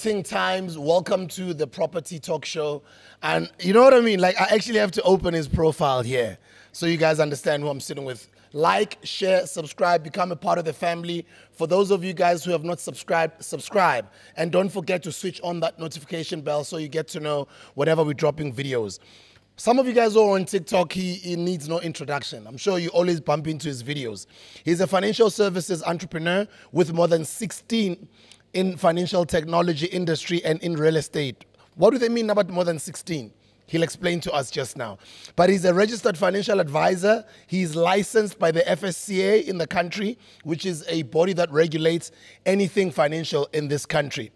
exciting times. Welcome to the Property Talk Show. And you know what I mean? Like, I actually have to open his profile here so you guys understand who I'm sitting with. Like, share, subscribe, become a part of the family. For those of you guys who have not subscribed, subscribe. And don't forget to switch on that notification bell so you get to know whenever we're dropping videos. Some of you guys are on TikTok, he, he, needs no introduction. I'm sure you always bump into his videos. He's a financial services entrepreneur with more than 16 in financial technology industry and in real estate. What do they mean about more than 16? He'll explain to us just now. But he's a registered financial advisor. He's licensed by the FSCA in the country, which is a body that regulates anything financial in this country.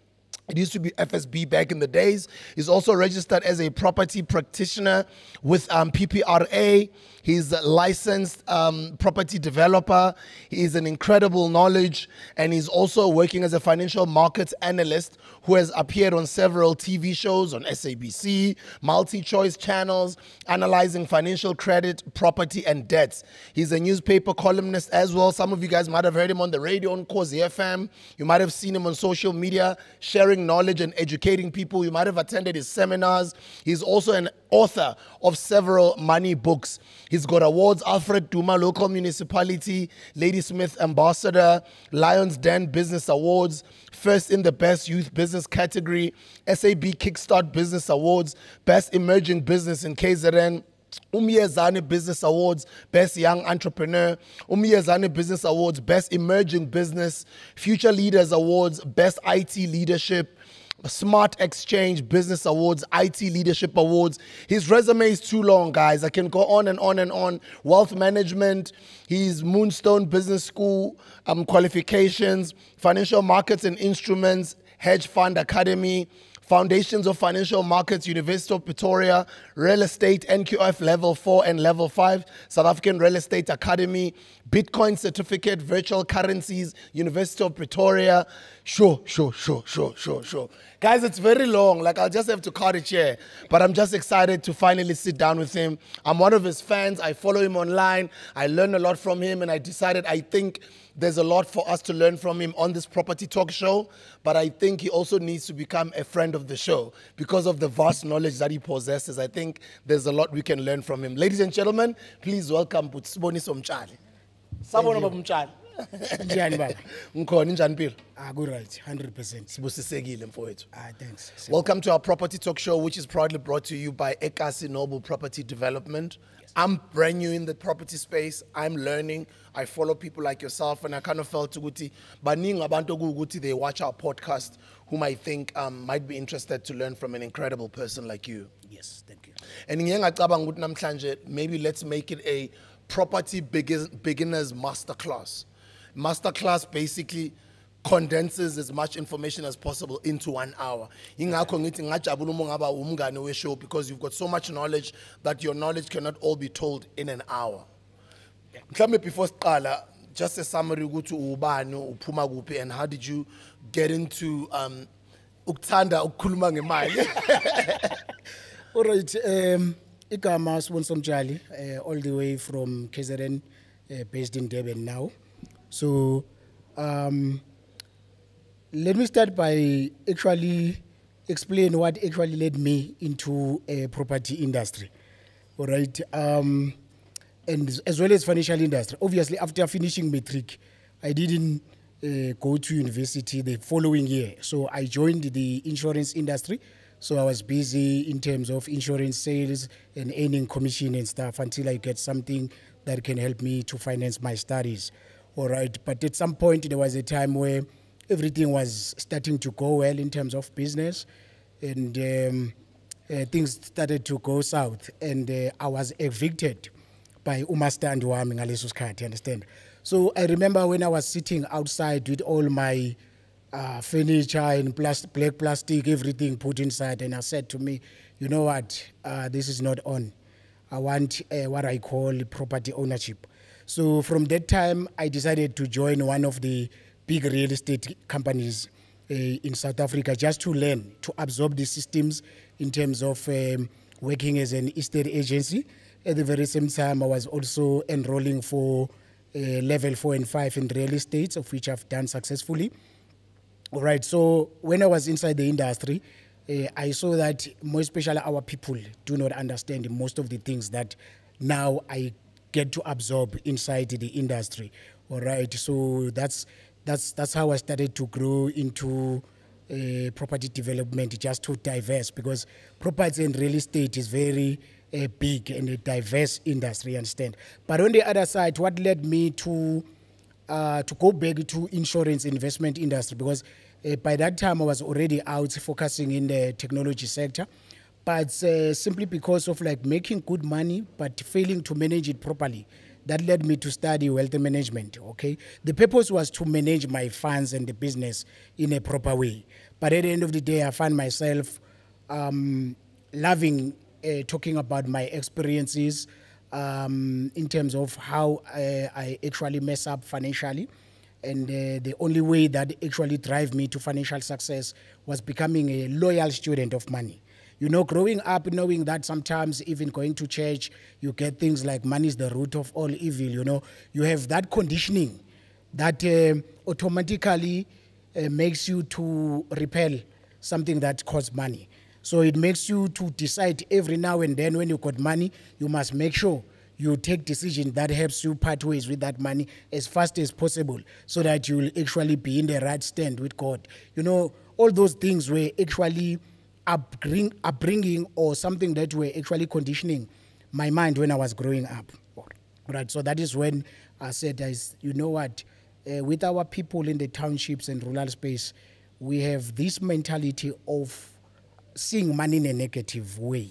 It used to be FSB back in the days. He's also registered as a property practitioner with um, PPRA. He's a licensed um, property developer. He's an incredible knowledge, and he's also working as a financial markets analyst who has appeared on several TV shows on SABC, multi choice channels, analyzing financial credit, property, and debts. He's a newspaper columnist as well. Some of you guys might have heard him on the radio on Ukhozi FM. You might have seen him on social media sharing knowledge and educating people. You might have attended his seminars. He's also an author of several money books. He's got awards Alfred Duma Local Municipality, Ladysmith Ambassador, Lions Den Business Awards, first in the Best Youth Business category, SAB Kickstart Business Awards, Best Emerging Business in KZN. Umyezane Business Awards, Best Young Entrepreneur, Umyezane Business Awards, Best Emerging Business, Future Leaders Awards, Best IT Leadership, Smart Exchange Business Awards, IT Leadership Awards. His resume is too long, guys. I can go on and on and on. Wealth management, his Moonstone Business School um, qualifications, financial markets and instruments, hedge fund academy, Foundations of Financial Markets, University of Pretoria, Real Estate, NQF Level 4 and Level 5, South African Real Estate Academy, Bitcoin Certificate, Virtual Currencies, University of Pretoria. Sure, sure, sure, sure, sure, sure. Guys, it's very long. Like, I'll just have to cut it here. But I'm just excited to finally sit down with him. I'm one of his fans. I follow him online. I learn a lot from him, and I decided I think there's a lot for us to learn from him on this property talk show, but I think he also needs to become a friend of the show because of the vast knowledge that he possesses. I think there's a lot we can learn from him. Ladies and gentlemen, please welcome Putsiboniso Mtshali. Sabona baba Mtshali. njani baba ngikhona injani mpilo ah ku-right 100% sibusisekile mfowethu ah thanks welcome to our property talk show which is proudly brought to you by ekasi noble property development i'm brand new in the property space. I'm learning. I follow people like yourself and i kind of felt baningi abantu okuwukuthi they watch our podcast whom i think um, might be interested to learn from an incredible person like you. Yes thank you. And ngiye ngacabanga ukuthi namhlanje maybe let's make it a property beginners masterclass. Masterclass basically condenses as much information as possible into one hour. Because you've got so much knowledge that your knowledge cannot all be told in an hour. Mhlawumbe before just a summary ukuthi ubani uphuma kuphi and how did you get into um ukuthanda ukukhuluma alright um igama siboniso mtshali uh, all the way from KZN uh, based in Durban now. So um, let me start by actually explain what actually led me into a property industry. All right. Um, and as well as financial industry. Obviously, after finishing matric, I didn't uh, go to university the following year. So I joined the insurance industry. So I was busy in terms of insurance sales and earning commission and stuff until I get something that can help me to finance my studies all right. But at some point, there was a time where everything was starting to go well in terms of business, and um, uh, things started to go south. And uh, I was evicted by umastandi wami ngaleso sikhathi, understand? So I remember when I was sitting outside with all my uh, furniture and black plastic, everything put inside, and I said to me, you know what, uh, this is not on. I want uh, what I call property ownership. So from that time, I decided to join one of the big real estate companies uh, in South Africa just to learn, to absorb the systems in terms of um, working as an estate agency. At the very same time, I was also enrolling for uh, level four and five in real estate, of which I've done successfully. All right. So when I was inside the industry, uh, I saw that more especially our people do not understand most of the things that now I get to absorb inside the industry. All right. So that's that's that's how I started to grow into uh, property development, just to diverse because property and real estate is very uh, big and a diverse industry. Understand? But on the other side, what led me to uh, to go back to insurance investment industry because uh, by that time I was already out focusing in the technology sector, but uh, simply because of like making good money but failing to manage it properly. That led me to study wealth management. Okay, the purpose was to manage my funds and the business in a proper way. But at the end of the day, I found myself um, loving uh, talking about my experiences um, in terms of how I, I actually mess up financially. And uh, the only way that actually drive me to financial success was becoming a loyal student of money. You know, growing up knowing that sometimes even going to church, you get things like money is the root of all evil, you know, you have that conditioning that uh, automatically uh, makes you to repel something that costs money. So it makes you to decide every now and then when you got money, you must make sure you take decision that helps you part ways with that money as fast as possible so that you will actually be in the right stand with God. You know, all those things were actually upbring, upbringing or something that were actually conditioning my mind when I was growing up. Right, so that is when I said, you know what, uh, with our people in the townships and rural space, we have this mentality of seeing money in a negative way.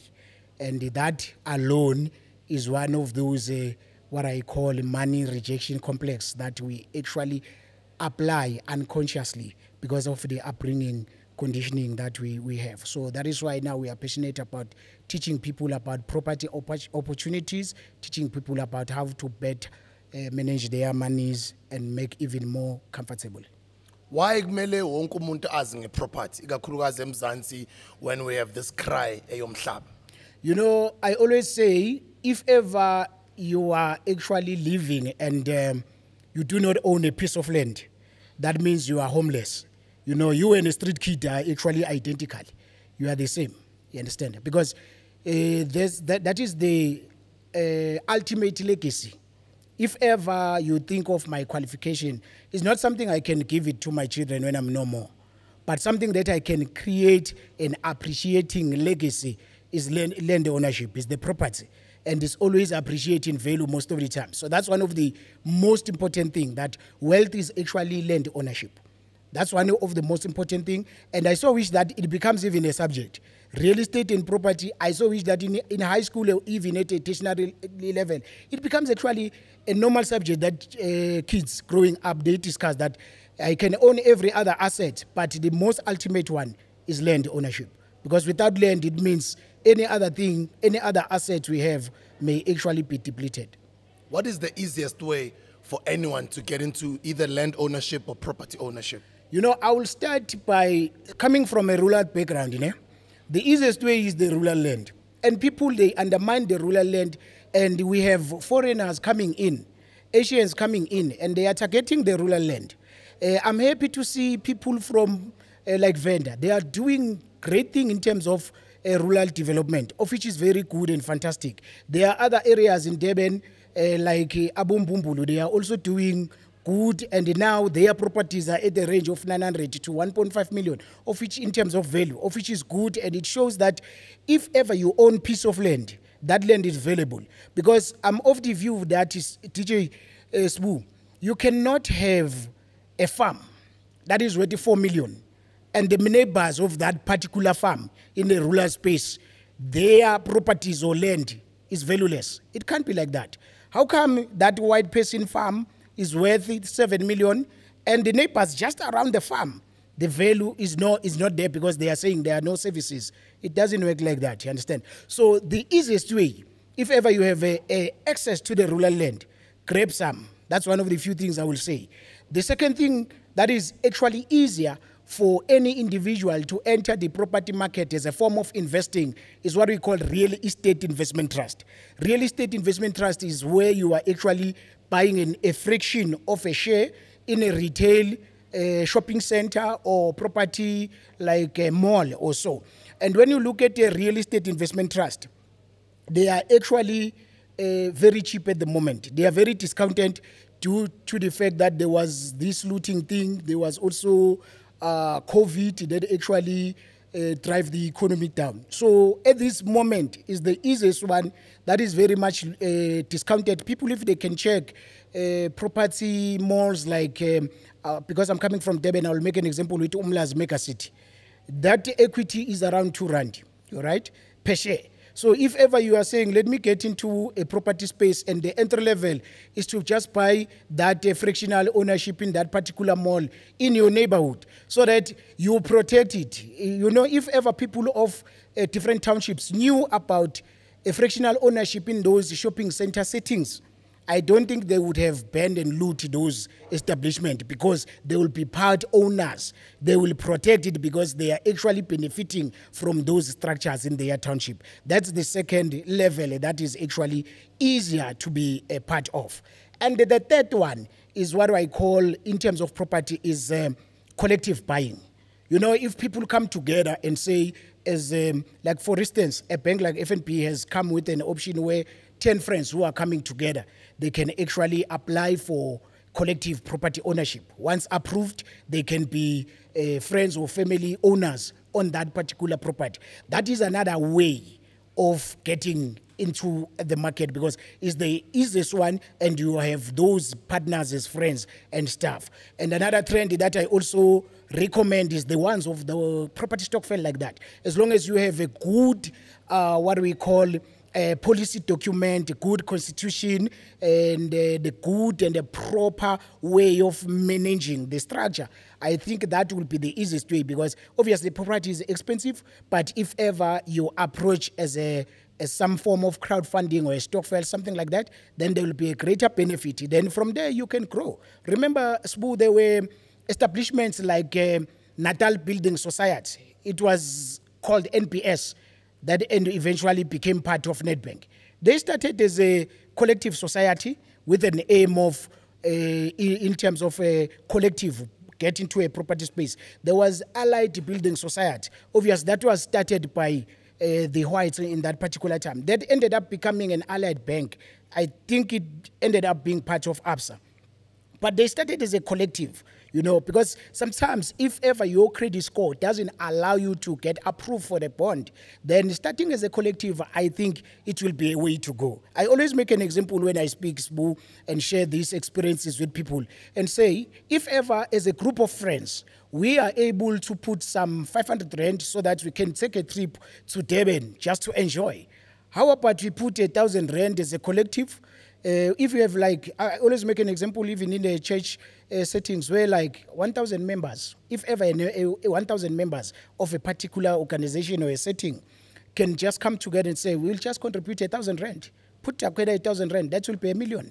And that alone is one of those, uh, what I call money rejection complex that we actually apply unconsciously because of the upbringing conditioning that we, we have. So that is why now we are passionate about teaching people about property opportunities, teaching people about how to better uh, manage their monies and make even more comfortable. why kumele wonke umuntu azi ngeproperty ikakhulukazi emzansi when we have this cry eyomhlaba You know, I always say if ever you are actually living and um, you do not own a piece of land, that means you are homeless. You know, you and a street kid are actually identical. You are the same. You understand? Because uh, that, that is the uh, ultimate legacy if ever you think of my qualification, it's not something I can give it to my children when I'm no more, but something that I can create an appreciating legacy is land, land ownership, is the property. And it's always appreciating value most of the time. So that's one of the most important thing that wealth is actually land ownership. That's one of the most important thing. And I so wish that it becomes even a subject real estate and property, I so wish that in, in high school or even at a tertiary level, it becomes actually a normal subject that uh, kids growing up, they discuss that I can own every other asset, but the most ultimate one is land ownership. Because without land, it means any other thing, any other asset we have may actually be depleted. What is the easiest way for anyone to get into either land ownership or property ownership? You know, I will start by coming from a rural background, you know. The easiest way is the rural land. And people, they undermine the rural land, and we have foreigners coming in, Asians coming in, and they are targeting the rural land. Uh, I'm happy to see people from uh, like Venda. They are doing great thing in terms of uh, rural development, of which is very good and fantastic. There are other areas in Durban, like uh, Abumbumbulu. They are also doing good and now their properties are at the range of 900 to 1.5 million of which in terms of value of which is good and it shows that if ever you own piece of land that land is valuable. Because i'm of the view that is dj uh, you cannot have a farm that is worth 4 million and the neighbors of that particular farm in the rural space their properties or land is valueless. It can't be like that. How come that white person farm is worth 7 million and the neighbors just around the farm the value is not is not there because they are saying there are no services it doesn't work like that you understand so the easiest way if ever you have a, a access to the rural land, grab some. That's one of the few things I will say. The second thing that is actually easier for any individual to enter the property market as a form of investing is what we call real estate investment trust. Real estate investment trust is where you are actually buying an, a fraction of a share in a retail uh, shopping center or property like a mall or so. And when you look at a real estate investment trust, they are actually uh, very cheap at the moment. They are very discounted due to the fact that there was this looting thing. There was also uh, COVID that actually uh, drive the economy down. So at this moment is the easiest one that is very much uh, discounted. People, if they can check uh, property malls like, um, uh, because I'm coming from Durban, I'll make an example with Umlazi Mega City. That equity is around two rand, right, per share. So if ever you are saying, let me get into a property space and the entry level is to just buy that uh, fractional ownership in that particular mall in your neighborhood so that you protect it. You know, if ever people of uh, different townships knew about a fractional ownership in those shopping center settings, I don't think they would have banned and looted those establishments because they will be part owners. They will protect it because they are actually benefiting from those structures in their township. That's the second level that is actually easier to be a part of. And the third one is what I call, in terms of property, is um, collective buying. You know, if people come together and say, as um, like for instance, a bank like FNB has come with an option where 10 friends who are coming together, they can actually apply for collective property ownership. Once approved, they can be uh, friends or family owners on that particular property. That is another way of getting into the market because it's the easiest one and you have those partners as friends and stuff. And another trend that I also recommend is the ones of the property stokvel like that. As long as you have a good, uh, what we call a policy document, a good constitution, and uh, the good and the proper way of managing the structure. I think that will be the easiest way because obviously property is expensive, but if ever you approach as a as some form of crowdfunding or a stokvel, something like that, then there will be a greater benefit. Then from there you can grow. Remember, Sbu, there were establishments like uh, Natal Building Society. It was called NBS that and eventually became part of Nedbank. They started as a collective society with an aim of, uh, in terms of a collective get into a property space. There was Allied Building Society. Obviously, that was started by uh, the whites in that particular time. That ended up becoming an allied bank. I think it ended up being part of ABSA. But they started as a collective you know, because sometimes if ever your credit score doesn't allow you to get approved for the bond, then starting as a collective, I think it will be a way to go. I always make an example when I speak Sbu, and share these experiences with people and say, if ever as a group of friends, we are able to put some 500 rand so that we can take a trip to Durban just to enjoy. How about we put a thousand rand as a collective? Uh, if you have like, I always make an example, even in the church uh, settings where like 1,000 members, if ever a, a 1,000 members of a particular organization or a setting can just come together and say, we'll just contribute a thousand rand, put together a thousand rand, that will be a million.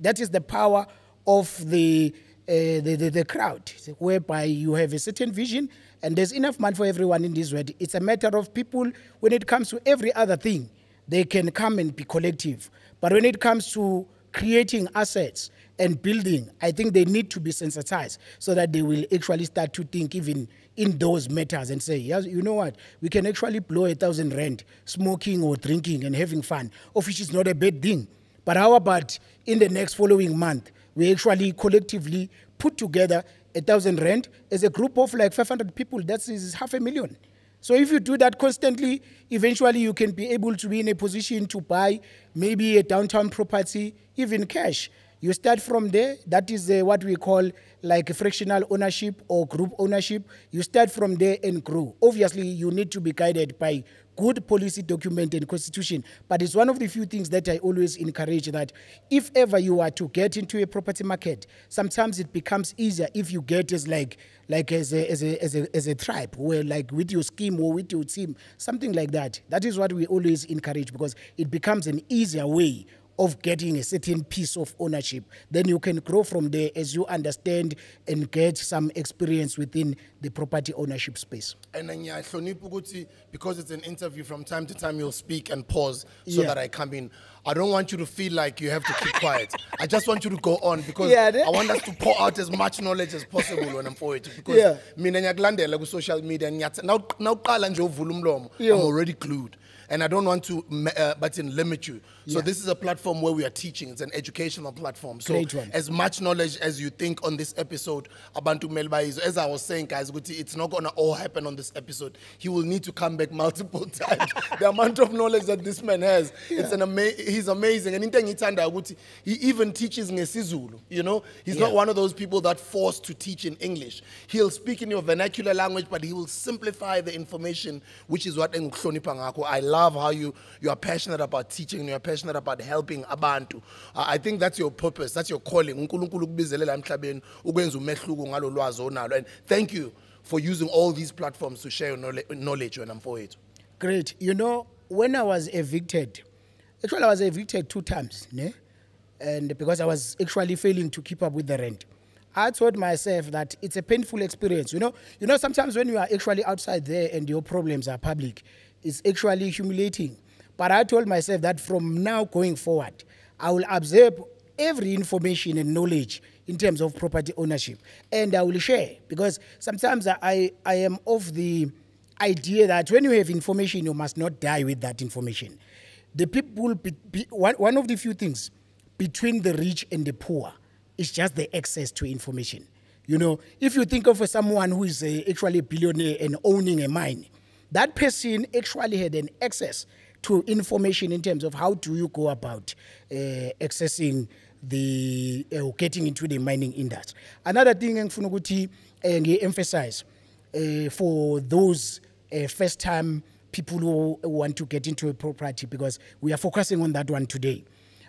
That is the power of the, uh, the, the, the crowd, whereby you have a certain vision and there's enough money for everyone in this world. It's a matter of people, when it comes to every other thing, they can come and be collective. But when it comes to creating assets and building, I think they need to be sensitized so that they will actually start to think even in those matters and say, yes, you know what, we can actually blow a thousand rand smoking or drinking and having fun, of which is not a bad thing. But how about in the next following month, we actually collectively put together a thousand rand as a group of like 500 people, that is half a million. So if you do that constantly, eventually you can be able to be in a position to buy maybe a downtown property, even cash. You start from there. That is uh, what we call like fractional ownership or group ownership. You start from there and grow. Obviously, you need to be guided by good policy document and constitution. But it's one of the few things that I always encourage that if ever you are to get into a property market, sometimes it becomes easier if you get as like like as a as a as a, as a tribe where like with your scheme or with your team, something like that. That is what we always encourage because it becomes an easier way of getting a certain piece of ownership. Then you can grow from there as you understand and get some experience within the property ownership space. And then yeah, because it's an interview from time to time you'll speak and pause so Yeah. that I come in. I don't want you to feel like you have to keep quiet. I just want you to go on because Yeah. I want us to pour out as much knowledge as possible when I'm for it. because Yeah. mina ngiyakulandela ku social media nawuqala nje uvula umlomo Yo. I'm already glued. And I don't want to uh, but in limit you. So Yeah. this is a platform where we are teaching. It's an educational platform. So as much knowledge as you think on this episode abantu kumele bayizo as i was saying guys it's not going to all happen on this episode. He will need to come back multiple times. The amount of knowledge that this man has it's an ama- he's amazing. And engiyithandayo ukuthi he even teaches ngesizulu you know? He's not one of those people that forced to teach in english. He'll speak in your vernacular language but he will simplify the information which is what i love how you you are passionate about teaching and you are passionate about helping abantu i think that's your purpose that's your calling unkulunkulu ukubizele la emhlabeni ukwenza umehluko ngalo lwazi onalo and thank you for using all these platforms to share your knowle- knowledge wena mfowethu Great. You know, when I was evicted, actually I was evicted two times, ne? And because I was actually failing to keep up with the rent. I told myself that it's a painful experience. You know, you know, sometimes when you are actually outside there and your problems are public, it's actually humiliating. But I told myself that from now going forward, I will absorb every information and knowledge in terms of property ownership and I will share because sometimes I, I am of the idea that when you have information, you must not die with that information. The people, be, be, one, one of the few things between the rich and the poor is just the access to information. You know, if you think of someone who is a, actually a billionaire and owning a mine, that person actually had an access to information in terms of how do you go about uh, accessing the uh, getting into the mining industry. Another thing engifuna ukuthi eh, ngi-emphasize uh, for those uh, first time people who want to get into a property because we are focusing on that one today.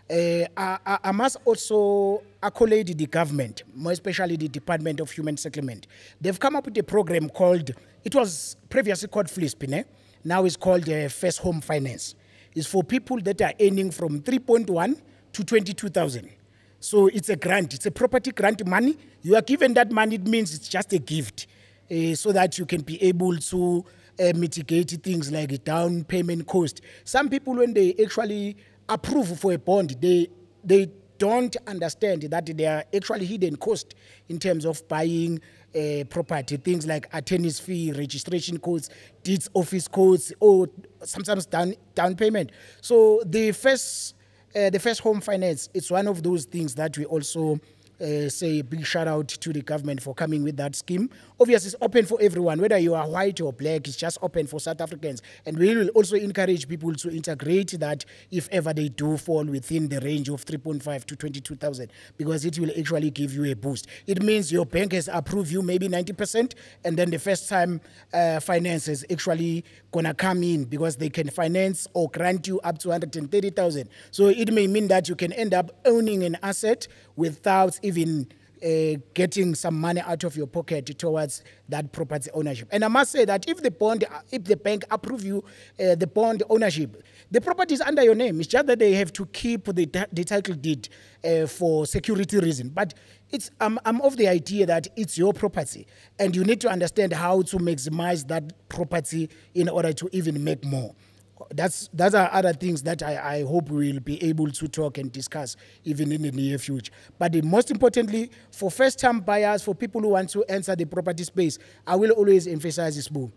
Uh, I, I- must also accolade the government, more especially the Department of Human Settlement. They've come up with a program called, it was previously called FLISP, ne? Now it's called uh, First Home Finance. It's for people that are earning from 3.1 to 22,000. So it's a grant, it's a property grant money. You are given that money, it means it's just a gift uh, so that you can be able to uh, mitigate things like down payment cost. Some people, when they actually approve for a bond, they, they don't understand that there are actually hidden costs in terms of buying uh, property, things like attorney's fee, registration costs, deeds office costs, or sometimes down, down payment. So the first uh, the first home finance, it's one of those things that we also uh, say a big shout out to the government for coming with that scheme. Obviously, it's open for everyone, whether you are white or black, it's just open for South Africans. And we will also encourage people to integrate that if ever they do fall within the range of 3.5 to 22,000, because it will actually give you a boost. It means your bank has approved you maybe 90%, and then the first time uh, finance is actually gonna come in because they can finance or grant you up to 130,000. So it may mean that you can end up owning an asset without even uh, getting some money out of your pocket towards that property ownership. And I must say that if the bond, if the bank approve you uh, the bond ownership, the property is under your name. It's just that they have to keep the, the title deed uh, for security reason. But it's, I'm, I'm of the idea that it's your property and you need to understand how to maximize that property in order to even make more that's those are other things that I, I hope we will be able to talk and discuss even in the near future. But the most importantly, for first-time buyers, for people who want to enter the property space, I will always emphasize this book.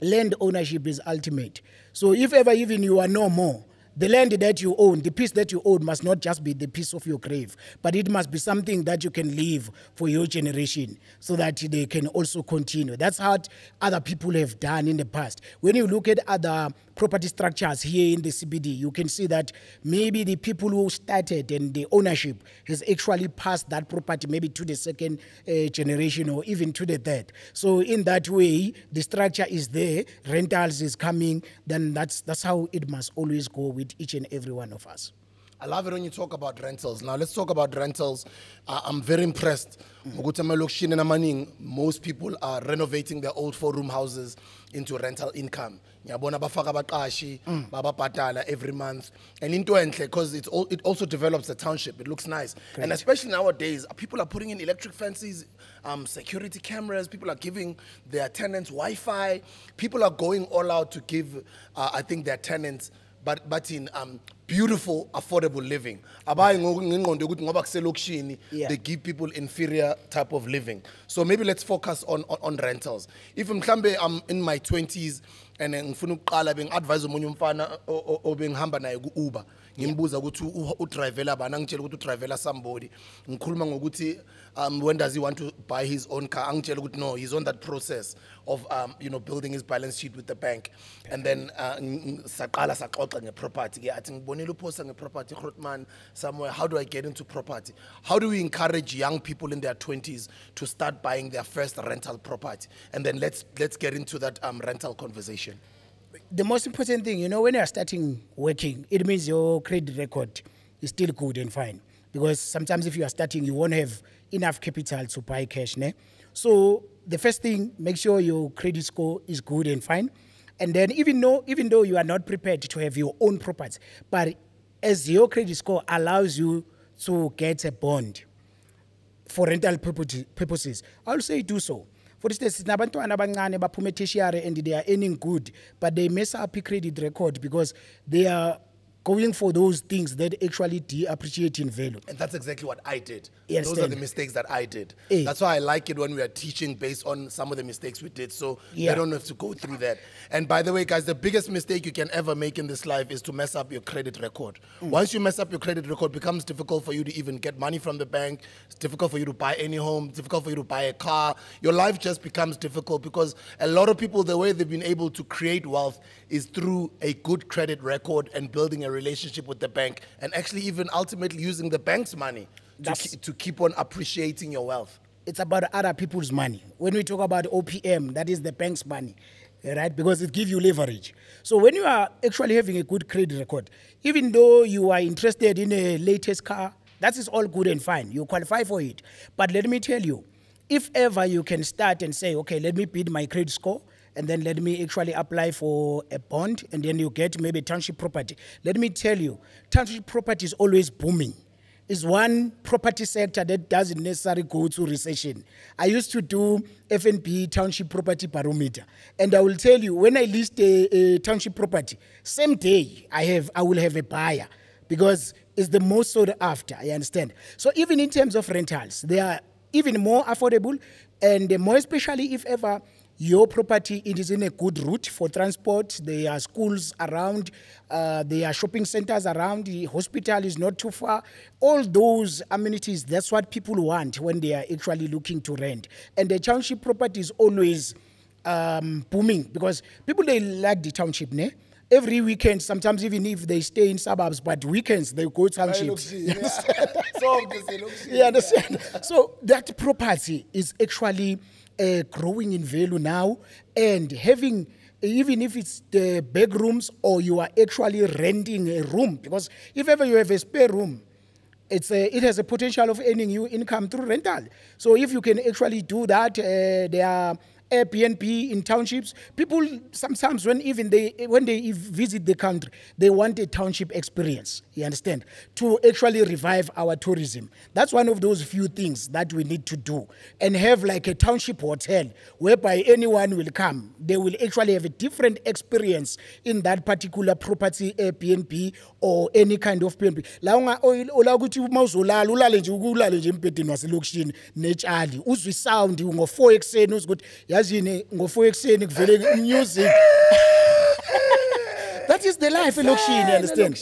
Land ownership is ultimate. So if ever even you are no more, the land that you own, the piece that you own must not just be the piece of your grave, but it must be something that you can leave for your generation so that they can also continue. That's what other people have done in the past. When you look at other property structures here in the CBD, you can see that maybe the people who started and the ownership has actually passed that property maybe to the second uh, generation or even to the third. So in that way, the structure is there, rentals is coming, then that's, that's how it must always go with each and every one of us. I love it when you talk about rentals. Now let's talk about rentals. Uh, I'm very impressed. Emalokishini Most people are renovating their old four-room houses into rental income. Ngiyabona bafaka abaqashi, bababhatala every month. And into enhle because it, all, it also develops the township. It looks nice. And especially nowadays, people are putting in electric fences, um, security cameras. People are giving their tenants Wi-Fi. People are going all out to give, uh, I think, their tenants but but in um beautiful affordable living. Abayi ngoku- ngengqondo yokuthi ngoba kuselokishini Yeah. they give people inferior type of living. So maybe let's focus on on, on rentals. If mhlambe i'm in my 20s and eh, ngifuna ukuqala bengi-advise omunye umfana o- obengihamba naye ku-uber ngimbuza ukuthi udrivela bani? Angitshela ukuthi udrivela somebody. Ngikhuluma ngokuthi um, when does he want to buy his own car? Angitshela ukuthi no he's on that process of um, you know building his balance sheet with the bank. And then uh, ng- ng- saqala saxoxa ngeproperty ke athi ngibonile uphosta ngeproperty Grootman somewhere how do i get into property? How do we encourage young people in their 20s to start buying their first rental property? And then let's let's get into that um, rental conversation. The most important thing, you know, when you're starting working, it means your credit record is still good and fine. Because sometimes if you are starting, you won't have enough capital to buy cash. Ne? So the first thing, make sure your credit score is good and fine. And then even though, even though you are not prepared to have your own property, but as your credit score allows you to get a bond, for rental purpose- purposes i'll say do so for instance sinabantwana abancane tertiary and they are earning good but they mess up credit record because they are going for those things that actually depreciate in value And that's exactly what I did. You Those are the mistakes that I did. Eh. That's why I like it when we are teaching based on some of the mistakes we did. So Yeah. they don't have to go through that. And by the way, guys, the biggest mistake you can ever make in this life is to mess up your credit record. Mm. Once you mess up your credit record, it becomes difficult for you to even get money from the bank. It's difficult for you to buy any home. It's difficult for you to buy a car. Your life just becomes difficult because a lot of people, the way they've been able to create wealth is through a good credit record and building a relationship with the bank and actually even ultimately using the bank's money to, ke- to keep on appreciating your wealth. it's about other people's money. When we talk about OPM, that is the bank's money, right? Because it gives you leverage. So when you are actually having a good credit record, even though you are interested in a latest car, that is all good and fine. You qualify for it. But let me tell you, if ever you can start and say, okay, let me build my credit score, and then let me actually apply for a bond, and then you get maybe township property. Let me tell you, township property is always booming is one property sector that doesn't necessarily go to recession. I used to do FNB township property barometer, and I will tell you when I list a, a township property, same day I have I will have a buyer because it's the most sought after. I understand. So even in terms of rentals, they are even more affordable, and more especially if ever your property it is in a good route for transport. There are schools around uh, there are shopping centers around. The hospital is not too far. All those amenities that's what people want when they are actually looking to rent. And the township property is always um, booming because people they like the township ne? every weekend sometimes even if they stay in suburbs but weekends they go townships you understand? So that property is actually uh, growing in value now, and having even if it's the bedrooms or you are actually renting a room, because if ever you have a spare room, it's a, it has a potential of earning you income through rental. So if you can actually do that, uh, there are Airbnb in townships. People sometimes when even they when they visit the country, they want a township experience. You understand? To actually revive our tourism. That's one of those few things that we need to do and have like a township hotel whereby anyone will come. They will actually have a different experience in that particular property Airbnb or any kind of BnB. La unga ola ukuthi uma uzolala ulale nje ukulale nje embhedeni waselokishini netshali uzwe sound ngo4 ekseni uzukuthi yazini ngo4 ekseni kuvele music that is the life elokishini understand?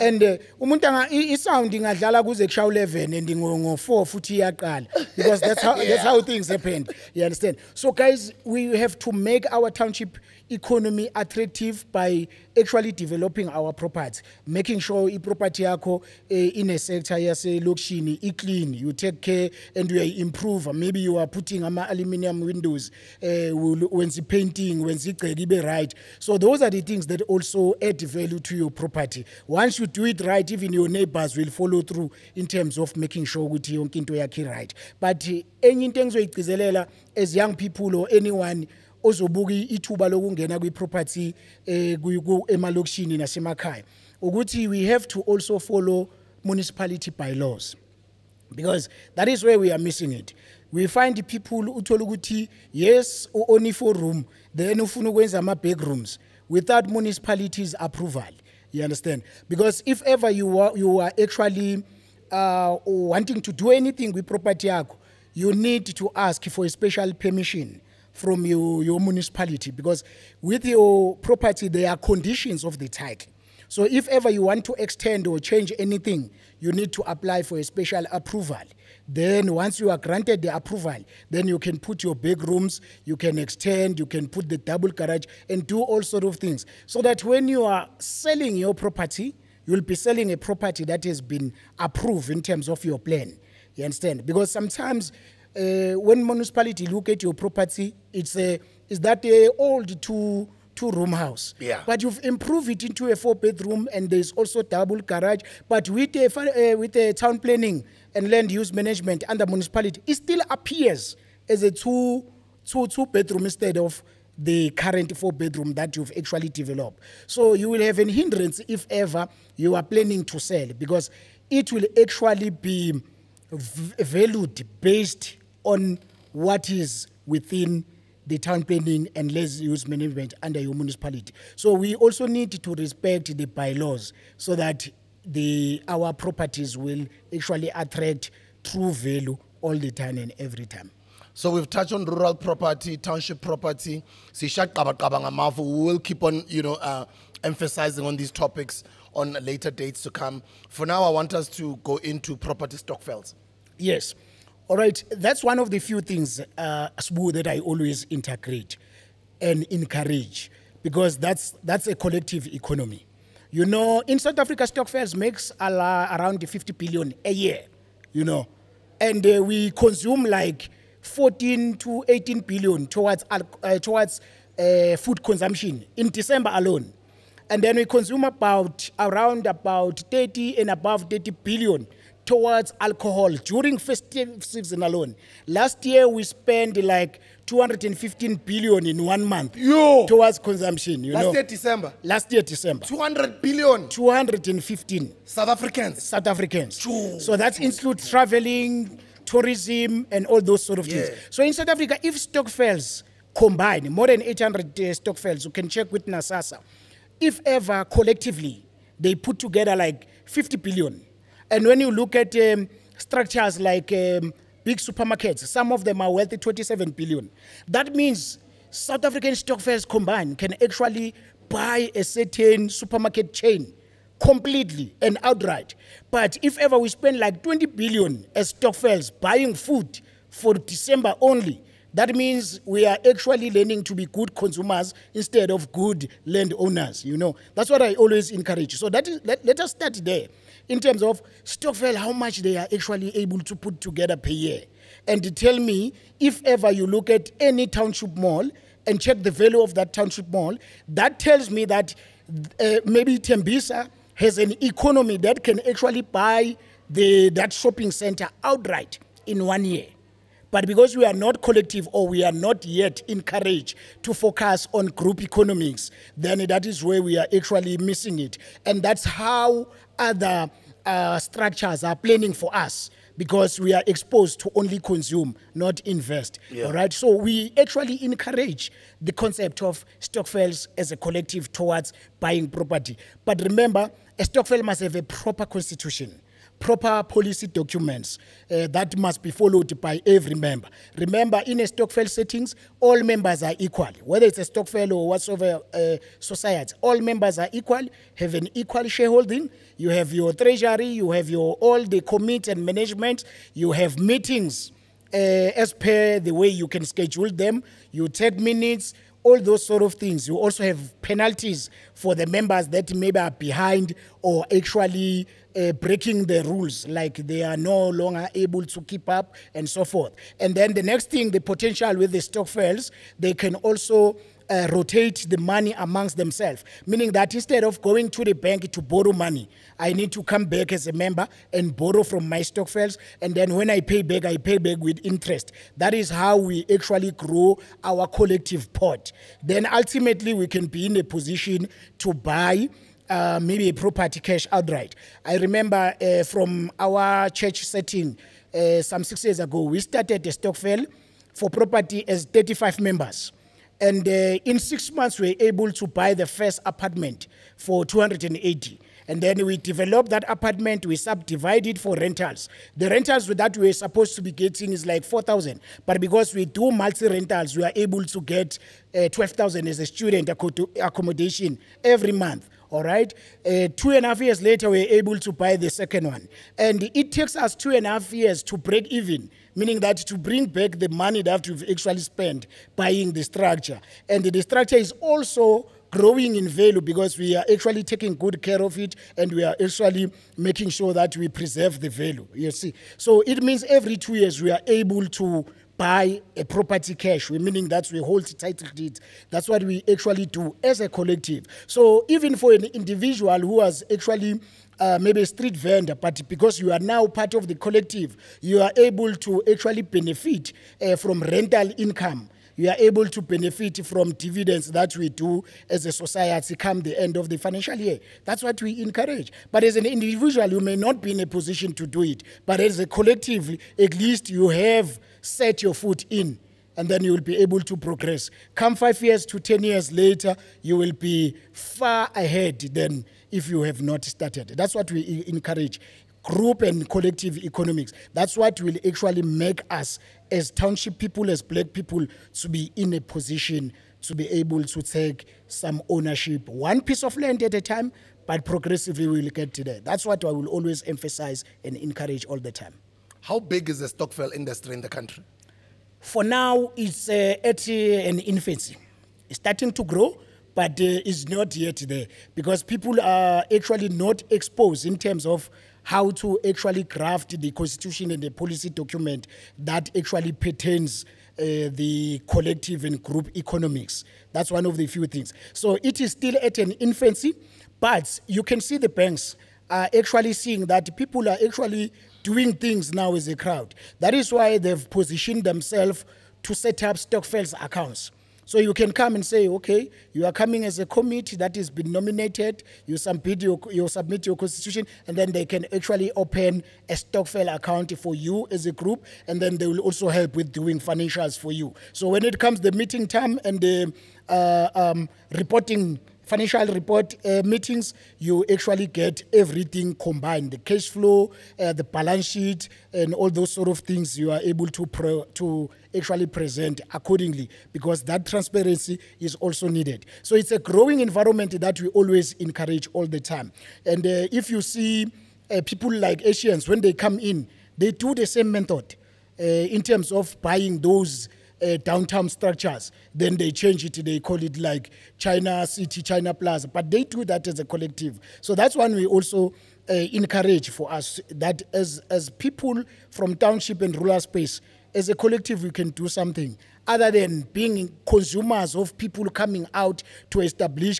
And uh, umuntu anga i-sound ingadlala kuze kushaw 11 and ngo ngo 4 futhi iyaqala. Because that's how that's how things happened. You understand? So guys we have to make our township economy attractive by actually developing our property making sure i-property yakho eh, in a sector yaselokishini i-clean you take care and you improve. Maybe you are putting ama-aluminium windows eh, wenza i-painting wenza igceke ibe right. So those are the things that also add value to your property. Once you do it right even your neighbors will follow through in terms of making sure ukuthi yonke into right. But eh, enye into engizoyigcizelela as young people or anyone ozobuka ithuba lokungena kwi-property eh, emalokishini nasemakhaya. Ukuthi we have to also follow municipality bylaws. Because that is where we are missing it. We find people uthola ukuthi yes only for room then ufuna ukwenza ama big rooms without municipalities approval. You understand? Because if ever you are, you are actually uh, wanting to do anything with property yakho you need to ask for a special permission from your, your municipality because with your property there are conditions of the title so if ever you want to extend or change anything, you need to apply for a special approval. Then once you are granted the approval, then you can put your big rooms, you can extend, you can put the double garage and do all sort of things. So that when you are selling your property, you'll be selling a property that has been approved in terms of your plan. You understand? Because sometimes uh, when municipality look at your property, it's a is that a old two two room house. Yeah. But you've improved it into a four bedroom and there's also double garage. But with a, uh, with a town planning and land use management under municipality, it still appears as a two, two, two bedroom instead of the current four bedroom that you've actually developed. So you will have an hindrance if ever you are planning to sell because it will actually be v- valued based on what is within the town planning and land use management under your municipality. So we also need to respect the bylaws so that the our properties will actually attract true value all the time and every time. So we've touched on rural property, township property. Sisha qaba qaba ngamafu. We will keep on, you know, uh, emphasizing on these topics on later dates to come. For now, I want us to go into property stokvels. Yes. All right. That's one of the few things, uh, Sbu, that I always integrate and encourage because that's, that's a collective economy. You know, in South Africa, stokvels makes around 50 billion a year, you know, and uh, we consume like 14 to 18 billion towards, uh, towards uh, food consumption in December alone and then we consume about around about 30 and above 30 billion towards alcohol during festive season alone. Last year we spent like 215 billion in one month Yo! towards consumption. You Last know, year, December. last year December, 200 billion 215 South Africans. South Africans. True, So that includes traveling, tourism, and all those sort of things. So in South Africa, if stokvels combined, more than 800 uh, stokvels, you can check with Nasasa. If ever collectively they put together like 50 billion, and when you look at um, structures like um, big supermarkets, some of them are worth 27 billion. That means South African stokvels combined can actually buy a certain supermarket chain completely and outright. But if ever we spend like 20 billion as stokvels buying food for December only, that means we are actually learning to be good consumers instead of good landowners. You know, that's what I always encourage. So that is, let, let us start there in terms of Stokvel, how much they are actually able to put together per year. And tell me if ever you look at any township mall and check the value of that township mall, that tells me that uh, maybe Tembisa has an economy that can actually buy the, that shopping center outright in one year. But because we are not collective or we are not yet encouraged to focus on group economics, then that is where we are actually missing it. And that's how other uh, structures are planning for us because we are exposed to only consume, not invest. Yeah. All right. So we actually encourage the concept of stokvels as a collective towards buying property. But remember, a stokvel must have a proper constitution proper policy documents uh, that must be followed by every member. Remember, in a stokvel settings, all members are equal, whether it's a stokvel or whatsoever uh, society. All members are equal, have an equal shareholding. You have your treasury, you have your all the committee and management. You have meetings uh, as per the way you can schedule them. You take minutes all those sort of things. You also have penalties for the members that maybe are behind or actually uh, breaking the rules, like they are no longer able to keep up and so forth. And then the next thing, the potential with the stokvels, they can also uh, rotate the money amongst themselves, meaning that instead of going to the bank to borrow money, I need to come back as a member and borrow from my stokvels, and then when I pay back, I pay back with interest. That is how we actually grow our collective pot. Then ultimately, we can be in a position to buy. Uh, maybe a property cash outright. I remember uh, from our church setting uh, some six years ago, we started a stokvel for property as 35 members. And uh, in six months, we were able to buy the first apartment for 280. And then we developed that apartment, we subdivided for rentals. The rentals that we were supposed to be getting is like 4,000. But because we do multi rentals, we are able to get uh, 12,000 as a student accommodation every month. All right. Uh, two and a half years later, we were able to buy the second one. And it takes us two and a half years to break even, meaning that to bring back the money that we've actually spent buying the structure. And the structure is also growing in value because we are actually taking good care of it and we are actually making sure that we preserve the value. You see. So it means every two years we are able to buy a property cash, we meaning that we hold title deeds. That's what we actually do as a collective. So even for an individual who was actually uh, maybe a street vendor, but because you are now part of the collective, you are able to actually benefit uh, from rental income you are able to benefit from dividends that we do as a society come the end of the financial year. That's what we encourage. But as an individual, you may not be in a position to do it. But as a collective, at least you have set your foot in and then you will be able to progress. Come five years to 10 years later, you will be far ahead than if you have not started. That's what we encourage group and collective economics. That's what will actually make us, as township people, as black people, to be in a position to be able to take some ownership, one piece of land at a time, but progressively we will get to there. That's what I will always emphasize and encourage all the time. How big is the stokvel industry in the country? For now, it's uh, at uh, an infancy. It's starting to grow, but uh, it's not yet there because people are actually not exposed in terms of how to actually craft the constitution and the policy document that actually pertains uh, the collective and group economics. That's one of the few things. So it is still at an infancy, but you can see the banks are actually seeing that people are actually doing things now as a crowd. That is why they've positioned themselves to set up stokvels accounts. So you can come and say, okay, you are coming as a committee that has been nominated, you submit your, you submit your constitution, and then they can actually open a stokvel account for you as a group, and then they will also help with doing financials for you. So when it comes the meeting time and the uh, um, reporting financial report uh, meetings, you actually get everything combined the cash flow, uh, the balance sheet, and all those sort of things you are able to, to actually present accordingly because that transparency is also needed. So it's a growing environment that we always encourage all the time. And uh, if you see uh, people like Asians, when they come in, they do the same method uh, in terms of buying those uh, downtown structures. Then they change it, they call it like China City, China Plaza. But they do that as a collective. So that's one we also uh, encourage for us that as, as people from township and rural space, as a collective, we can do something other than being consumers of people coming out to establish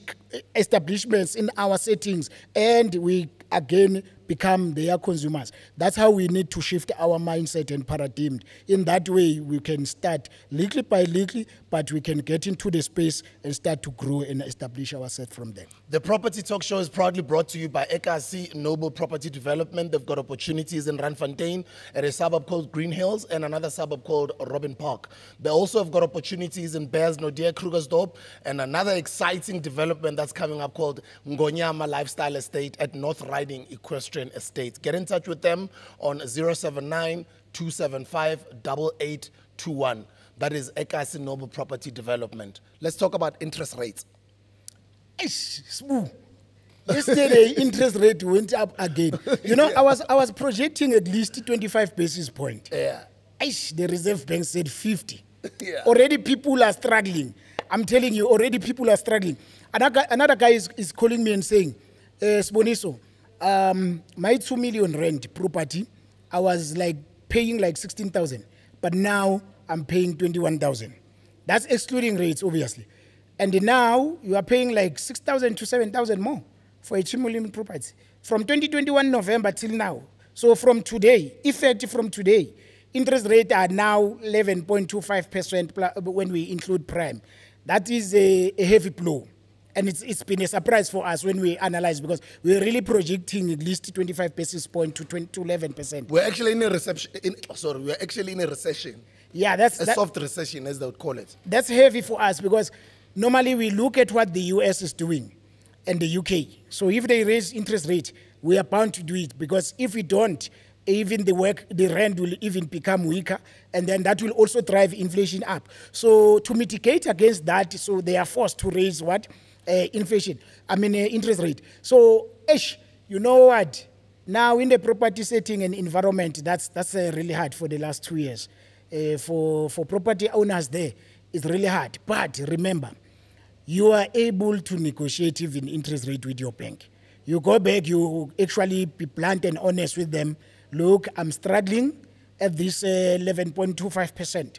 establishments in our settings and we again become their consumers. That's how we need to shift our mindset and paradigm. In that way, we can start little by little, but we can get into the space and start to grow and establish ourselves from there. The Property Talk Show is proudly brought to you by Ekasi Noble Property Development. They've got opportunities in Randfontein at a suburb called Green Hills and another suburb called Robin Park. They also have got opportunities in Bears, Naudé, Krugersdorp, and another exciting development that's coming up called Ngonyama Lifestyle Estate at North Riding Equestrian Estates. Get in touch with them on 079 275 8821. That is Ekasi Noble Property Development. Let's talk about interest rates. Yesterday, interest rate went up again. You know, I was I was projecting at least 25 basis point. Yeah. Eish, the Reserve Bank said 50. Yeah. Already people are struggling. I'm telling you, already people are struggling. Another guy, another guy is, is calling me and saying, uh, Sponiso, um, my 2 million rent property, I was like paying like 16,000, but now I'm paying 21,000. That's excluding rates, obviously. And now you are paying like 6,000 to 7,000 more for a 2 million property. From 2021 November till now. So from today, effective from today, interest rate are now 11.25% when we include prime. That is a, a heavy blow. And it's, it's been a surprise for us when we analyze because we're really projecting at least 25 basis point to 20 to 11%. We're actually in a reception. In, sorry, we're actually in a recession, Yeah, that's a that- soft recession, as they would call it. that's heavy for us because normally we look at what the US is doing and the UK. So if they raise interest rate, we are bound to do it because if we don't, even the work, the rand will even become weaker, and then that will also drive inflation up. So to mitigate against that, so they are forced to raise what inflation. I mean uh, interest rate. So, ish, you know what? Now in the property setting and environment, that's that's uh, really hard for the last two years. Uh, for for property owners there, it's really hard. But remember, you are able to negotiate even interest rate with your bank. You go back, you actually be blunt and honest with them. Look, I'm struggling at this uh, 11.25%.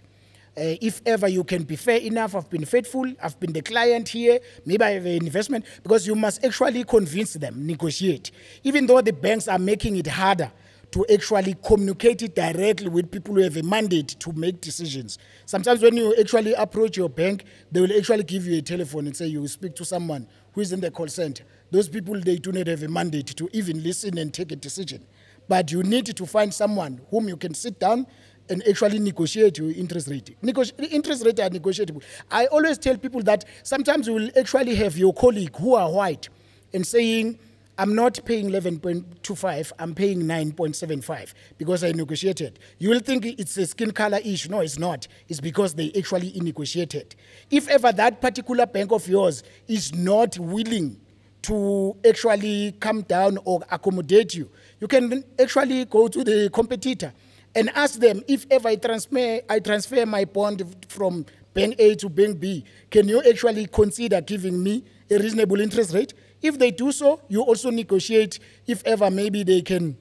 Uh, if ever you can be fair enough, I've been faithful, I've been the client here, maybe I have an investment, because you must actually convince them, negotiate. Even though the banks are making it harder to actually communicate it directly with people who have a mandate to make decisions. Sometimes when you actually approach your bank, they will actually give you a telephone and say you will speak to someone who is in the call center. Those people, they do not have a mandate to even listen and take a decision. But you need to find someone whom you can sit down and actually negotiate your interest rate. Interest rate are negotiable. I always tell people that sometimes you will actually have your colleague who are white and saying, I'm not paying 11.25, I'm paying 9.75 because I negotiated. You will think it's a skin color issue. No, it's not. It's because they actually negotiated. If ever that particular bank of yours is not willing to actually come down or accommodate you, you can actually go to the competitor and ask them if ever I transfer, I transfer my bond from bank A to bank B, can you actually consider giving me a reasonable interest rate? If they do so, you also negotiate if ever maybe they can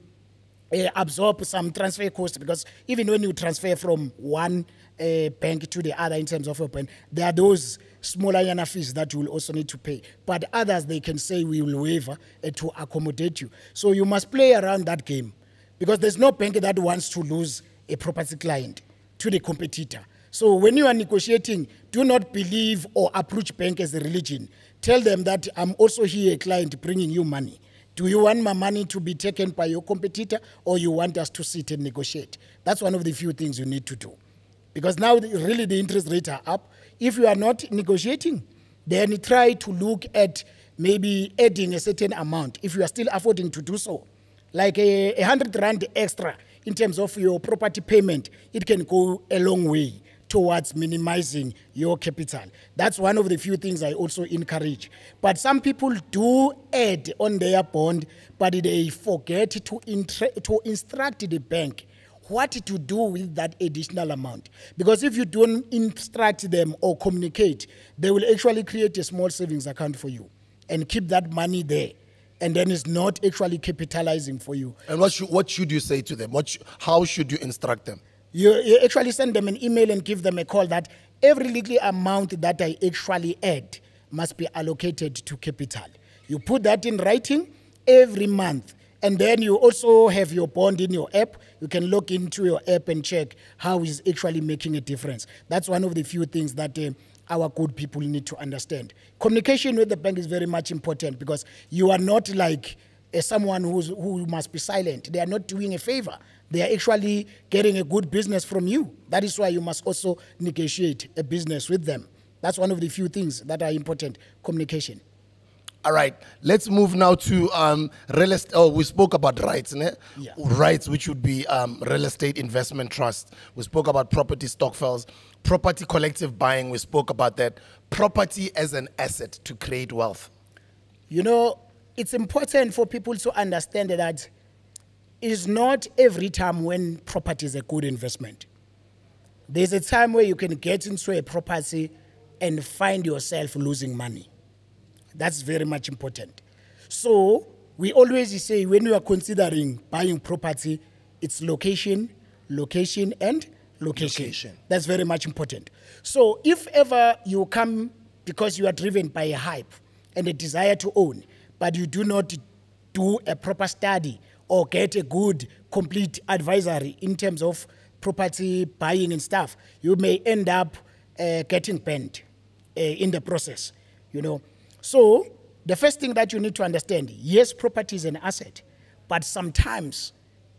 uh, absorb some transfer cost because even when you transfer from one uh, bank to the other in terms of bank, there are those smaller yana fees that you will also need to pay. But others, they can say we will waive uh, to accommodate you. So you must play around that game because there's no bank that wants to lose a property client to the competitor. So when you are negotiating, do not believe or approach bank as a religion. Tell them that I'm also here a client bringing you money. Do you want my money to be taken by your competitor or you want us to sit and negotiate? That's one of the few things you need to do. Because now really the interest rates are up. If you are not negotiating, then try to look at maybe adding a certain amount if you are still affording to do so. Like a, a hundred rand extra in terms of your property payment, it can go a long way towards minimizing your capital. That's one of the few things I also encourage. But some people do add on their bond, but they forget to, to instruct the bank what to do with that additional amount. Because if you don't instruct them or communicate, they will actually create a small savings account for you and keep that money there. And then it's not actually capitalizing for you. And what should, what should you say to them? What sh- how should you instruct them? You, you actually send them an email and give them a call that every little amount that I actually add must be allocated to capital. You put that in writing every month. And then you also have your bond in your app. You can log into your app and check how is actually making a difference. That's one of the few things that uh, our good people need to understand. Communication with the bank is very much important because you are not like uh, someone who's, who must be silent. They are not doing a favor. They are actually getting a good business from you. That is why you must also negotiate a business with them. That's one of the few things that are important communication. All right, let's move now to um, real estate. Oh, we spoke about REITs, ne? Yeah. REITs, which would be um, real estate investment trust. We spoke about property stokvels, property collective buying. We spoke about that. Property as an asset to create wealth. You know, it's important for people to understand that it's not every time when property is a good investment. There's a time where you can get into a property and find yourself losing money. That's very much important. So, we always say when you are considering buying property, it's location, location, and location. Location. That's very much important. So, if ever you come because you are driven by a hype and a desire to own, but you do not do a proper study or get a good, complete advisory in terms of property buying and stuff, you may end up uh, getting banned uh, in the process, you know. So, the first thing that you need to understand yes, property is an asset, but sometimes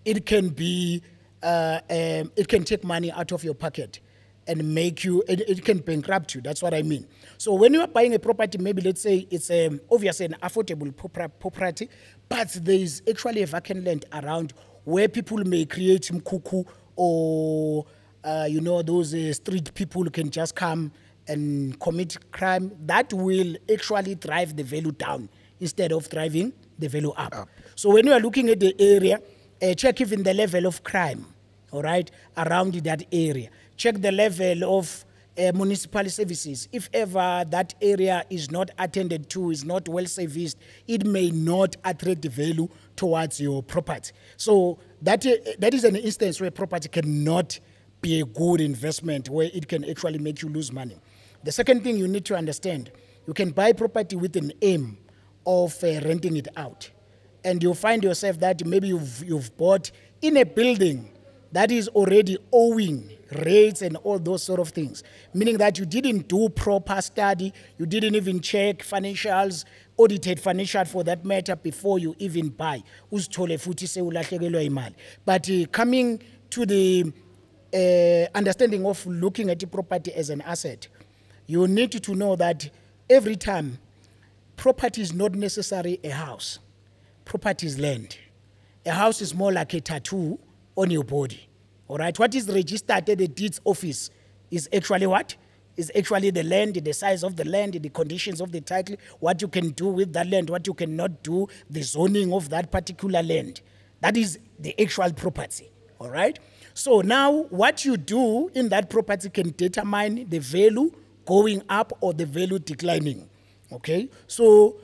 it can be, uh, um, it can take money out of your pocket and make you, it, it can bankrupt you. That's what I mean. So, when you are buying a property, maybe let's say it's um, obviously an affordable property, but there is actually a vacant land around where people may create mkhukhu or, uh, you know, those uh, street people can just come and commit crime. That will actually drive the value down instead of driving the value up. So, when you are looking at the area, uh, check even the level of crime, all right, around that area. Check the level of uh, municipal services. If ever that area is not attended to, is not well serviced, it may not attract value towards your property. So that, uh, that is an instance where property cannot be a good investment, where it can actually make you lose money. The second thing you need to understand, you can buy property with an aim of uh, renting it out. And you'll find yourself that maybe you've, you've bought in a building that is already owing rates and all those sort of things, meaning that you didn't do proper study, you didn't even check financials, audited financial for that matter before you even buy. But uh, coming to the uh, understanding of looking at the property as an asset, you need to know that every time property is not necessarily a house. Property is land. A house is more like a tattoo on your body. All right. What is registered at the deeds office is actually what? Is actually the land, the size of the land, the conditions of the title, what you can do with that land, what you cannot do, the zoning of that particular land. That is the actual property. All right. So now what you do in that property can determine the value going up or the value declining. Okay. So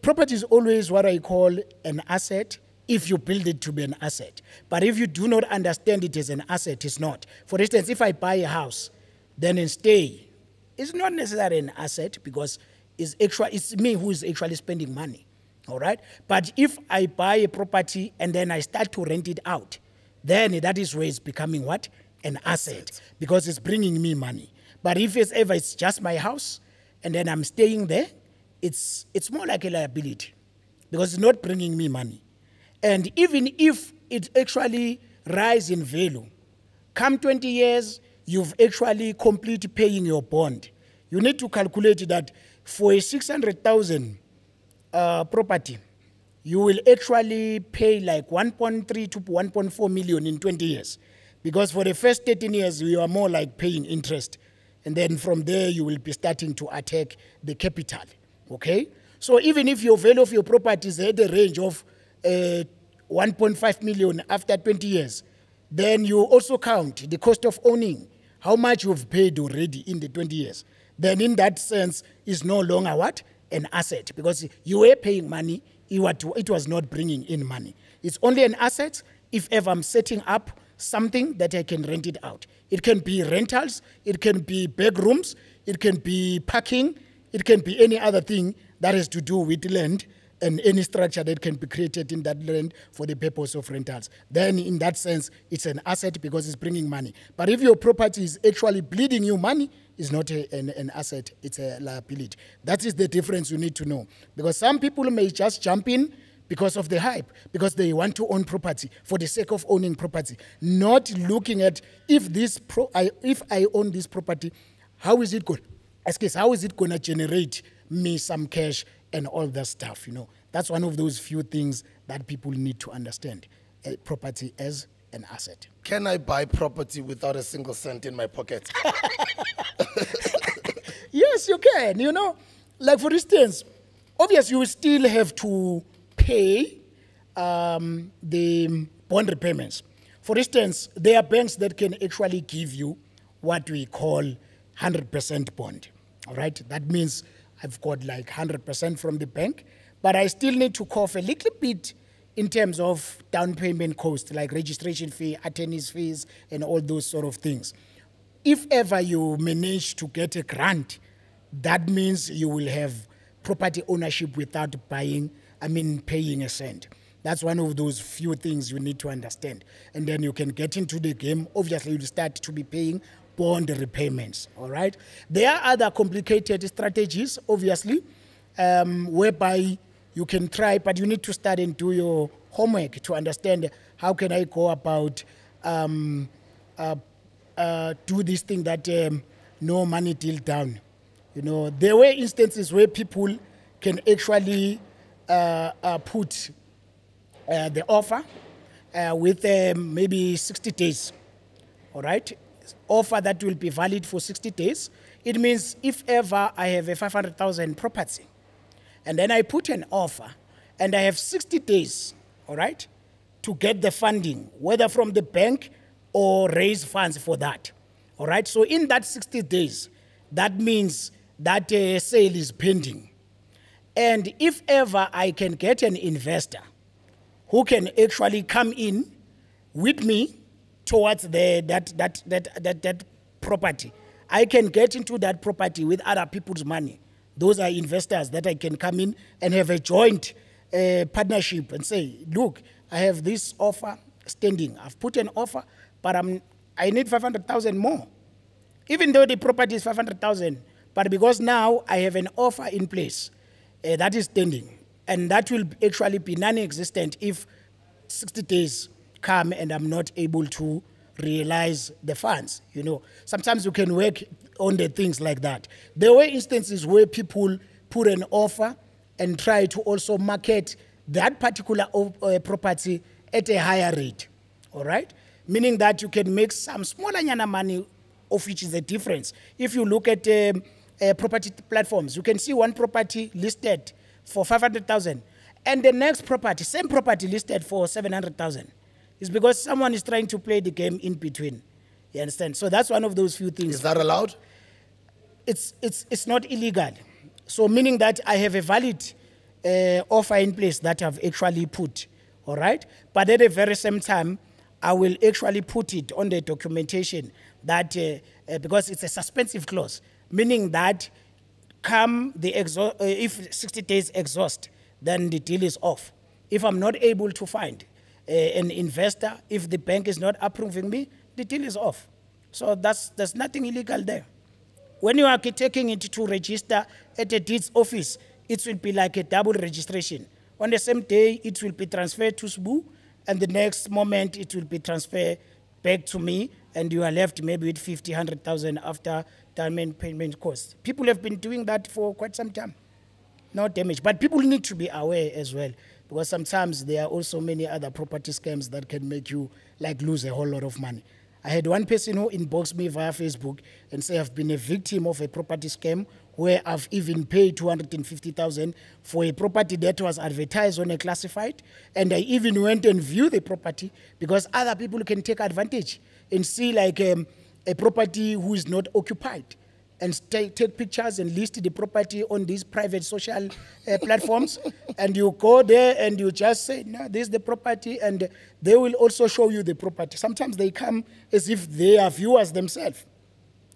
property is always what I call an asset if you build it to be an asset. But if you do not understand it as an asset, it's not. For instance, if I buy a house, then and stay, it's not necessarily an asset because it's, actually, it's me who is actually spending money. All right? But if I buy a property and then I start to rent it out, then that is where it's becoming what? An asset because it's bringing me money. But if it's ever it's just my house and then I'm staying there, it's, it's more like a liability because it's not bringing me money. And even if it actually rise in value, come 20 years, you've actually completed paying your bond. You need to calculate that for a 600,000 uh, property, you will actually pay like 1.3 to 1.4 million in 20 years. Because for the first 13 years, you are more like paying interest. And then from there, you will be starting to attack the capital. Okay? So even if your value of your property is at the range of Uh, 1.5 million after 20 years, then you also count the cost of owning, how much you've paid already in the 20 years. Then in that sense, is no longer what? An asset because you were paying money, it was not bringing in money. It's only an asset if ever I'm setting up something that I can rent it out. It can be rentals, it can be bedrooms, it can be parking, it can be any other thing that has to do with land and any structure that can be created in that land for the purpose of rentals. Then, in that sense, it's an asset because it's bringing money. But if your property is actually bleeding you money, it's not a, an, an asset, it's a liability. That is the difference you need to know. Because some people may just jump in because of the hype, because they want to own property for the sake of owning property, not looking at if this pro, I, if I own this property, how is it going? Excuse, how is it going to generate me some cash and all that stuff. You know, that's one of those few things that people need to understand: uh, property as an asset. Can I buy property without a single cent in my pocket? Yes, you can. You know, like for instance, obviously you still have to pay um, the bond repayments. For instance, there are banks that can actually give you what we call 100% bond. All right, that means I've got like 100% from the bank, but I still need to cough a little bit in terms of down payment cost, like registration fee, attorney's fees, and all those sort of things if ever you manage to get a grant, that means you will have property ownership without buying, I mean, paying a cent. That's one of those few things you need to understand. And then you can get into the game. Obviously, you'll start to be paying bond repayments, all right? There are other complicated strategies, obviously, um, whereby you can try, but you need to start and do your homework to understand how can I go about um, uh, uh, do this thing that um, no money till down. You know, there were instances where people can actually uh, uh, put uh, the offer uh, with um, maybe 60 days. All right? Offer that will be valid for 60 days. It means if ever I have a 500,000 property and then I put an offer and I have 60 days, all right, to get the funding, whether from the bank or raise funds for that. All right, so in that 60 days, that means that uh, sale is pending. And if ever I can get an investor who can actually come in with me towards the, that, that, that, that, that property, I can get into that property with other people's money. Those are investors that I can come in and have a joint uh, partnership and say, look, I have this offer standing. I've put an offer, but I'm, I need 500,000 more. Even though the property is 500,000, but because now I have an offer in place uh, that is standing, and that will actually be non-existent if 60 days come and I'm not able to realize the funds. You know, sometimes you can work on the things like that. There were instances where people put an offer and try to also market that particular uh, property at a higher rate. All right, meaning that you can make some smaller nyana money, of which is the difference. If you look at um, uh, property platforms, you can see one property listed for 500,000 and the next property, same property listed for 700,000. It's because someone is trying to play the game in between. You understand? So that's one of those few things Is that allowed? it's, it's, it's not illegal. So meaning that I have a valid uh, offer in place that I've actually put, all right? But at the very same time, I will actually put it on the documentation that, uh, uh, because it's a suspensive clause, meaning that come the exhaust, uh, if 60 days exhaust, then the deal is off. If I'm not able to find Uh, an investor, if the bank is not approving me, the deal is off. So that's, there's nothing illegal there. When you are taking it to register at a deeds office, it will be like a double registration. On the same day, it will be transferred to SBU, and the next moment, it will be transferred back to me, and you are left maybe with 50, 100,000 after down payment costs. People have been doing that for quite some time. No damage. But people need to be aware as well, because sometimes there are also many other property scams that can make you like lose a whole lot of money. I had one person who inboxed me via Facebook and say I've been a victim of a property scam where I've even paid 250,000 for a property that was advertised on a classified and I even went and viewed the property because other people can take advantage and see like um, a property who is not occupied and take, take pictures and list the property on these private social uh, platforms. and you go there and you just say, no, this is the property, and they will also show you the property. Sometimes they come as if they are viewers themselves.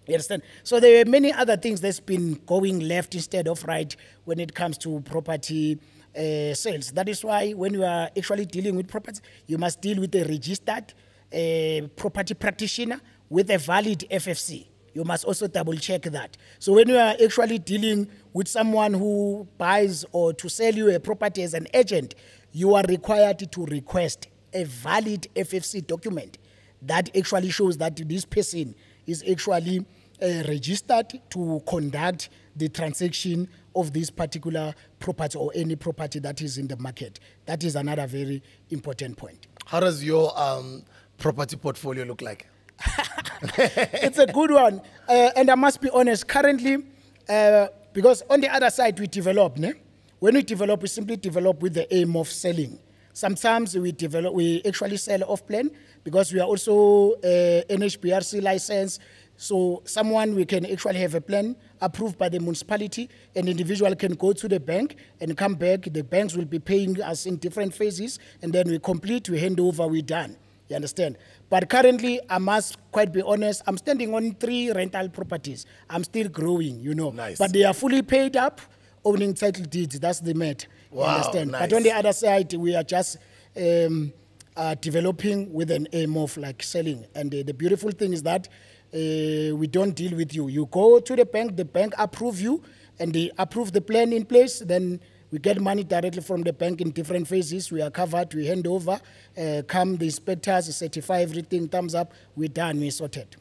You understand? So there are many other things that's been going left instead of right when it comes to property uh, sales. That is why when you are actually dealing with property, you must deal with a registered uh, property practitioner with a valid FFC you must also double check that. So when you are actually dealing with someone who buys or to sell you a property as an agent, you are required to request a valid FFC document that actually shows that this person is actually uh, registered to conduct the transaction of this particular property or any property that is in the market. That is another very important point. How does your um, property portfolio look like? it's a good one. Uh, and I must be honest, currently, uh, because on the other side, we develop. Ne? When we develop, we simply develop with the aim of selling. Sometimes we develop, we actually sell off plan because we are also uh, NHBRC license. So someone we can actually have a plan approved by the municipality. An individual can go to the bank and come back. The banks will be paying us in different phases, and then we complete, we hand over, we're done. You understand? But currently, I must quite be honest, I'm standing on three rental properties. I'm still growing, you know. Nice. But they are fully paid up, owning title deeds. That's the matter. You Wow, understand? nice. But on the other side, we are just um, uh, developing with an aim of like selling. And uh, the beautiful thing is that uh, we don't deal with you. You go to the bank, the bank approve you, and they approve the plan in place. Then we get money directly from the bank in different phases. We are covered. We hand over. Uh, come the inspectors, certify everything. Thumbs up. We're done. We sorted.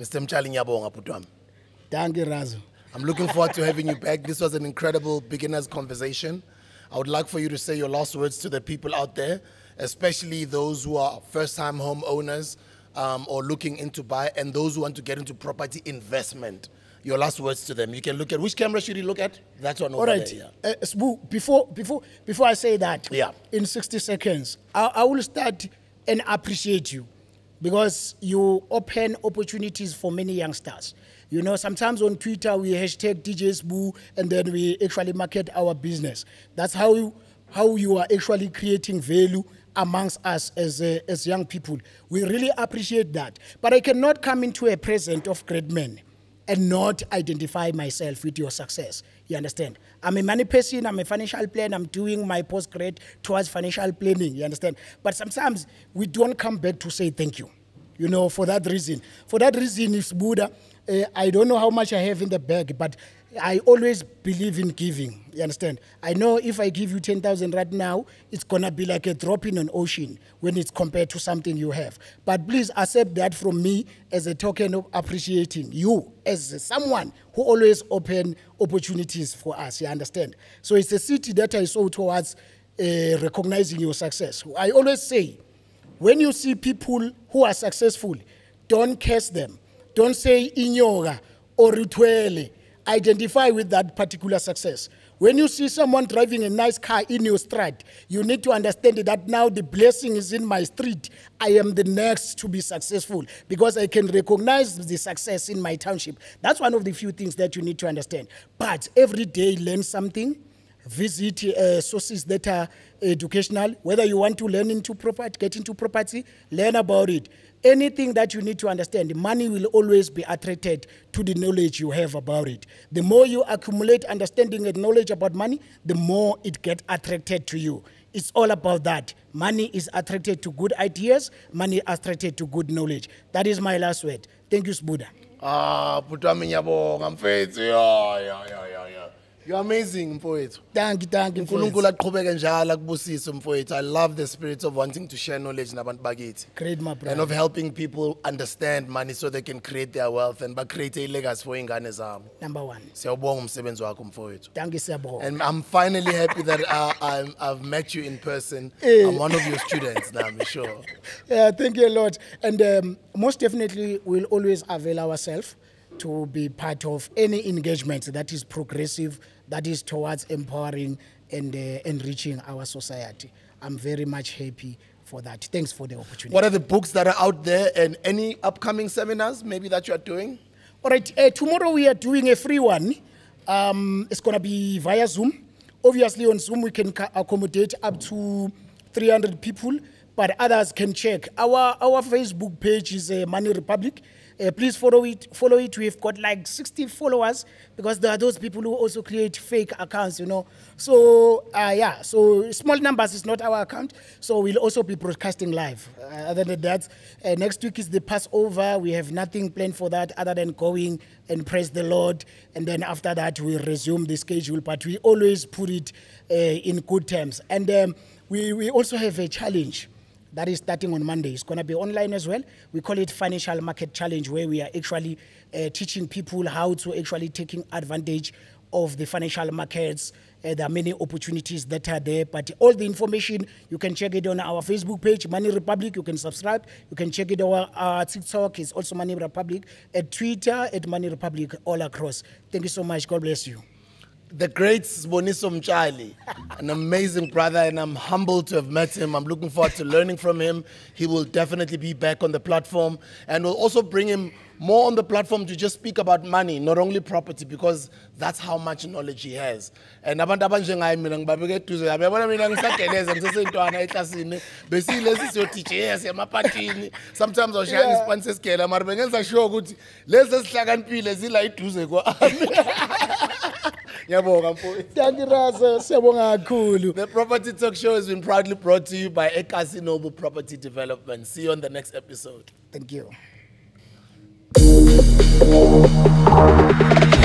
Mr. Mtshali Nyabonga Putwam. Thank you, Razo. I'm looking forward to having you back. This was an incredible beginner's conversation. I would like for you to say your last words to the people out there, especially those who are first time homeowners um, or looking into buy, and those who want to get into property investment. Your last words to them. You can look at which camera should you look at? That one over All right. there. Yeah. Uh, before, before, before I say that, Yeah. in 60 seconds, I, I will start and appreciate you because you open opportunities for many youngsters. You know, sometimes on Twitter we hashtag DJ Sbu and then we actually market our business. That's how you, how you are actually creating value amongst us as, uh, as young people. We really appreciate that. But I cannot come into a present of great men and not identify myself with your success. You understand? I'm a money person, I'm a financial planner, I'm doing my postgrad towards financial planning. You understand? But sometimes we don't come back to say thank you. You know, for that reason. For that reason, if Buddha, uh, I don't know how much I have in the bag, but I always believe in giving. You understand? I know if I give you 10,000 right now, it's going to be like a drop in an ocean when it's compared to something you have. But please accept that from me as a token of appreciating you as someone who always open opportunities for us. You understand? So it's a city that I saw towards uh, recognizing your success. I always say, when you see people who are successful, don't curse them. Don't say inyoga or rituele. Identify with that particular success. When you see someone driving a nice car in your street, you need to understand that now the blessing is in my street. I am the next to be successful because I can recognize the success in my township. That's one of the few things that you need to understand. But every day, learn something visit uh, sources that are educational. Whether you want to learn into property, get into property, learn about it. Anything that you need to understand, money will always be attracted to the knowledge you have about it. The more you accumulate understanding and knowledge about money, the more it gets attracted to you. It's all about that. Money is attracted to good ideas, money is attracted to good knowledge. That is my last word. Thank you, Sbuda. Ah, Putwami Nyabonga mfethu. Yeah, yeah, yeah, yeah. You're amazing, mfowethu. Thank you, thank you. unkulunkulu aqhubeke njalo akubusise mfowethu i love the spirit of wanting to share knowledge nabantu bakithi Great, my brother. and of helping people understand money so they can create their wealth and bacreate a-legacy for iy'ngane zabo Number one. siyawubonga umsebenzi wakho mfowethu Thank you, Sabo. and i'm finally happy that uh, I'm, i've met you in person Eh. i'm one of your students now i'm sure Yeah, thank you a lot. And um, most definitely, we'll always avail ourselves to be part of any engagement that is progressive, that is towards empowering and uh, enriching our society. I'm very much happy for that. Thanks for the opportunity. what are the books that are out there and any upcoming seminars maybe that you are doing All right, uh, tomorrow we are doing a free one. Um, it's going to be via Zoom. Obviously, on Zoom, we can ca- accommodate up to 300 people, but others can check. Our, our Facebook page is uh, Money Republic. Uh, please follow it. Follow it. We've got like 60 followers because there are those people who also create fake accounts, you know. So, uh, yeah, so small numbers is not our account. So, we'll also be broadcasting live. Uh, other than that, uh, next week is the Passover. We have nothing planned for that other than going and praise the Lord. And then after that, we resume the schedule. But we always put it uh, in good terms. And um, we, we also have a challenge that is starting on Monday. It's going to be online as well. We call it Financial Market Challenge, where we are actually uh, teaching people how to actually taking advantage of the financial markets. Uh, there are many opportunities that are there, but all the information you can check it on our Facebook page, Money Republic. You can subscribe. You can check it on our uh, TikTok is also Money Republic, at Twitter at Money Republic, all across. Thank you so much. God bless you. The great Sboniso Mtshali, an amazing brother, and I'm humbled to have met him. I'm looking forward to learning from him. He will definitely be back on the platform, and we'll also bring him more on the platform to just speak about money, not only property, because that's how much knowledge he has. And abantu abanjengaye mina ngibabeke eduze yabo yabona mina ngisageleza ngisesentwana eklasini besiyilesi siyoteacher yes emapatini sometimes awushaya Yeah. isipani sesigela mara bengenza sure ukuthi lezi esihlakaniphile zila eduze kwami ngiyabonga mfowethu Thank you, Raza. Siyabonga kakhulu. The Property Talk Show has been proudly brought to you by Ekasi Noble Property Development. See you on the next episode. Thank you. Thank you.